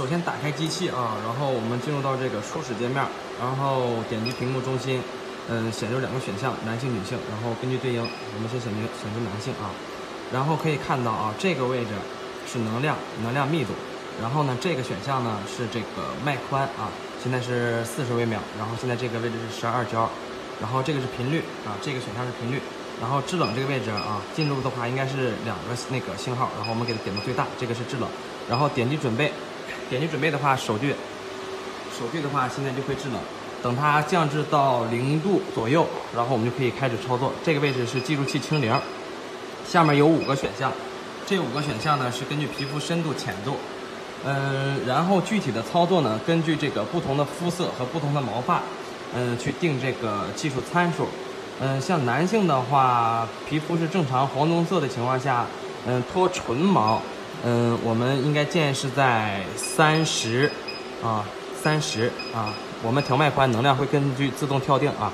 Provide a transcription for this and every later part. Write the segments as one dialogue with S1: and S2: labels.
S1: 首先打开机器啊，然后我们进入到这个初始界面，然后点击屏幕中心，嗯，显示两个选项，男性、女性，然后根据对应，我们先选择选择男性啊，然后可以看到啊，这个位置是能量，能量密度，然后呢，这个选项呢是这个脉宽啊，现在是四十微秒，然后现在这个位置是十二焦，然后这个是频率啊，这个选项是频率。然后制冷这个位置啊，进入的话应该是两个那个信号，然后我们给它点到最大，这个是制冷。然后点击准备，点击准备的话，手具，手具的话现在就会制冷。等它降至到零度左右，然后我们就可以开始操作。这个位置是计数器清零，下面有五个选项，这五个选项呢是根据皮肤深度、浅度，嗯，然后具体的操作呢，根据这个不同的肤色和不同的毛发，嗯，去定这个技术参数。嗯，像男性的话，皮肤是正常黄棕色的情况下，嗯，脱纯毛，嗯，我们应该建议是在三十，啊，三十啊，我们调脉宽能量会根据自动跳定啊，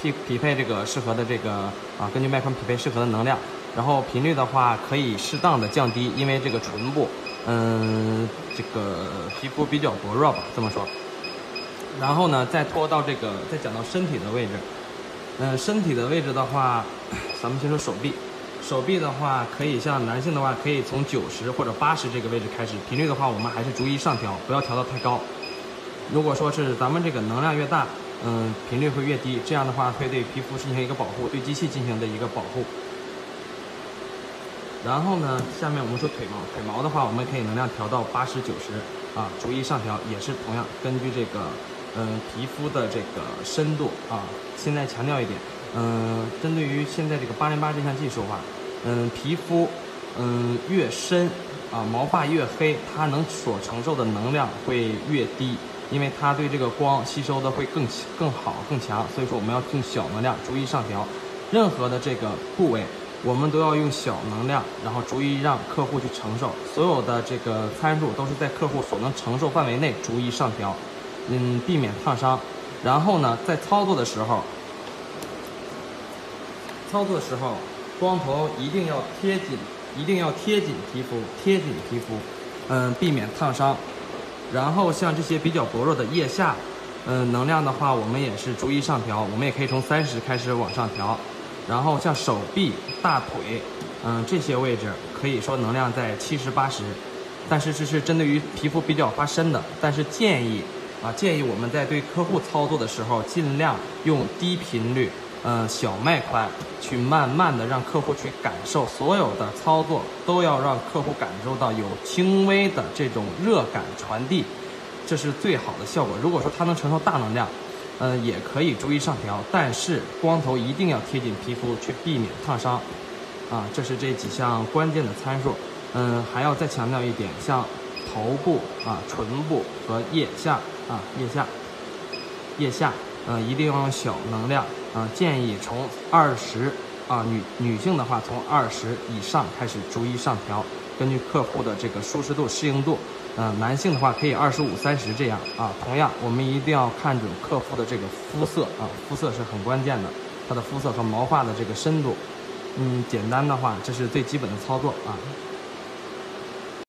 S1: 匹匹配这个适合的这个啊，根据脉宽匹配适合的能量，然后频率的话可以适当的降低，因为这个唇部，嗯，这个皮肤比较薄弱吧，这么说，然后呢，再拖到这个，再讲到身体的位置。嗯，身体的位置的话，咱们先说手臂。手臂的话，可以像男性的话，可以从九十或者八十这个位置开始。频率的话，我们还是逐一上调，不要调到太高。如果说是咱们这个能量越大，嗯，频率会越低。这样的话，会对皮肤进行一个保护，对机器进行的一个保护。然后呢，下面我们说腿毛。腿毛的话，我们可以能量调到八十九十啊，逐一上调，也是同样根据这个。嗯，皮肤的这个深度啊，现在强调一点，嗯，针对于现在这个八零八这项技术的话，嗯，皮肤嗯越深啊，毛发越黑，它能所承受的能量会越低，因为它对这个光吸收的会更更好更强，所以说我们要用小能量，逐一上调，任何的这个部位，我们都要用小能量，然后逐一让客户去承受，所有的这个参数都是在客户所能承受范围内逐一上调。嗯，避免烫伤。然后呢，在操作的时候，操作时候，光头一定要贴紧，一定要贴紧皮肤，贴紧皮肤，嗯，避免烫伤。然后像这些比较薄弱的腋下，嗯，能量的话，我们也是逐一上调，我们也可以从三十开始往上调。然后像手臂、大腿，嗯，这些位置可以说能量在七十八十，但是这是针对于皮肤比较发深的，但是建议。啊，建议我们在对客户操作的时候，尽量用低频率，嗯，小脉宽，去慢慢的让客户去感受，所有的操作都要让客户感受到有轻微的这种热感传递，这是最好的效果。如果说他能承受大能量，嗯，也可以逐一上调，但是光头一定要贴紧皮肤，去避免烫伤。啊，这是这几项关键的参数。嗯，还要再强调一点，像头部啊、唇部和腋下。啊，腋下，腋下，呃，一定要用小能量，啊，建议从二十，啊，女女性的话从二十以上开始逐一上调，根据客户的这个舒适度、适应度，呃，男性的话可以二十五、三十这样，啊，同样我们一定要看准客户的这个肤色，啊，肤色是很关键的，他的肤色和毛发的这个深度，嗯，简单的话，这是最基本的操作啊。